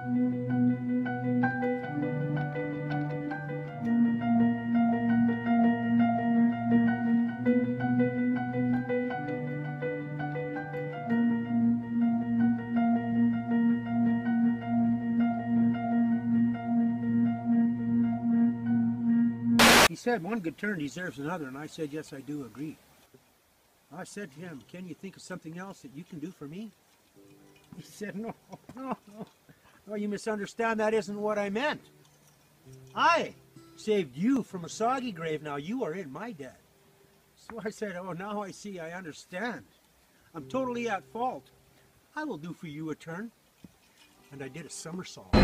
He said one good turn deserves another, and I said, yes, I do agree. I said to him, can you think of something else that you can do for me? He said, no, no, no. No, you misunderstand. That isn't what I meant. I saved you from a soggy grave. Now you are in my debt. So I said, oh, now I see. I understand. I'm totally at fault. I will do for you a turn. And I did a somersault.